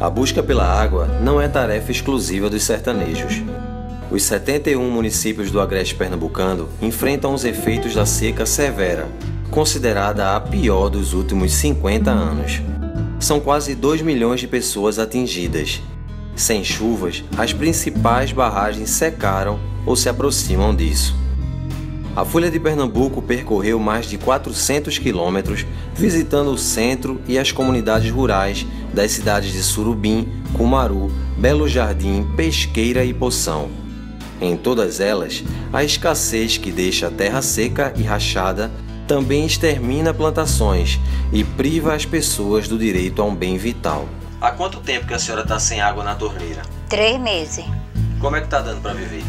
A busca pela água não é tarefa exclusiva dos sertanejos. Os 71 municípios do Agreste Pernambucano enfrentam os efeitos da seca severa, considerada a pior dos últimos 50 anos. São quase 2 milhões de pessoas atingidas. Sem chuvas, as principais barragens secaram ou se aproximam disso. A Folha de Pernambuco percorreu mais de 400 quilômetros visitando o centro e as comunidades rurais das cidades de Surubim, Cumaru, Belo Jardim, Pesqueira e Poção. Em todas elas, a escassez que deixa a terra seca e rachada também extermina plantações e priva as pessoas do direito a um bem vital. Há quanto tempo que a senhora está sem água na torneira? Três meses. Como é que está dando para viver?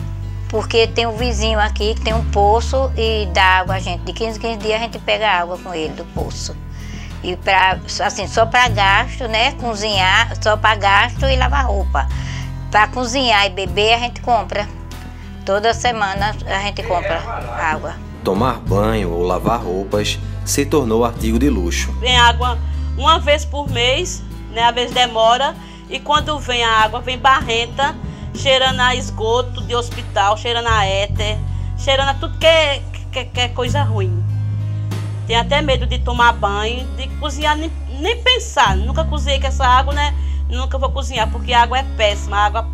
Porque tem um vizinho aqui que tem um poço e dá água a gente. De 15 em 15 dias a gente pega água com ele do poço. E pra, assim, só para gasto, né? Cozinhar, só para gasto e lavar roupa. Para cozinhar e beber a gente compra. Toda semana a gente compra água. Tomar banho ou lavar roupas se tornou artigo de luxo. Vem água uma vez por mês, né? Às vezes demora. E quando vem a água, vem barrenta, cheirando a esgoto de hospital, cheirando a éter, cheirando a tudo que é, que, que é coisa ruim. Tem até medo de tomar banho, de cozinhar, nem, nem pensar. Nunca cozinhei com essa água, né? Nunca vou cozinhar, porque a água é péssima, a água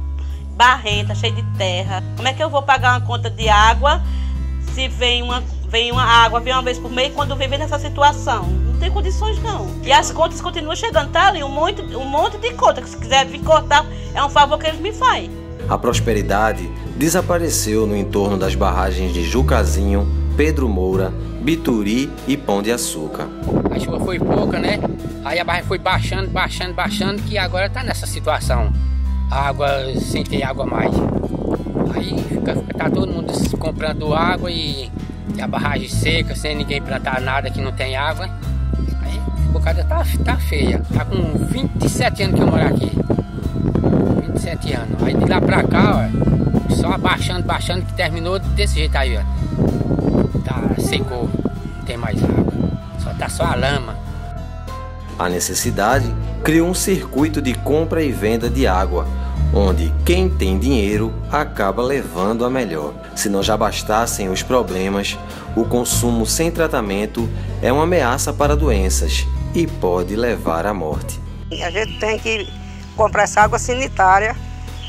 barrenta, cheia de terra. Como é que eu vou pagar uma conta de água se vem uma, vem uma água, vem uma vez por mês, quando vem nessa situação? Não tem condições não. E as contas continuam chegando, tá ali um monte, um monte de conta, se quiser vir cortar, é um favor que eles me fazem. A prosperidade desapareceu no entorno das barragens de Jucazinho, Pedro Moura, Bituri e Pão de Açúcar. A chuva foi pouca, né? Aí a barragem foi baixando, baixando, baixando, que agora tá nessa situação. A água sem ter água mais. Aí fica, tá todo mundo comprando água e, e, a barragem seca, sem ninguém plantar nada que não tem água. Aí a bocada tá, tá feia. Tá com 27 anos que eu moro aqui. 27 anos. Aí de lá pra cá, ó, só baixando, baixando, que terminou desse jeito aí, ó. Tá, secou, não tem mais água. Só tá só a lama. A necessidade criou um circuito de compra e venda de água, onde quem tem dinheiro acaba levando a melhor. Se não já bastassem os problemas, o consumo sem tratamento é uma ameaça para doenças e pode levar à morte. A gente tem que comprar essa água sanitária.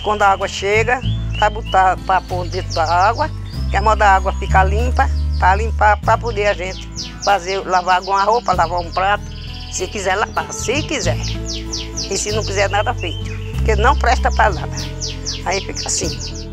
Quando a água chega, para botar para pôr dentro da água, que a moda da água fica limpa, para limpar, para poder a gente fazer, lavar alguma roupa, lavar um prato, se quiser lavar, se quiser. E se não quiser nada feito, porque não presta para nada. Aí fica assim.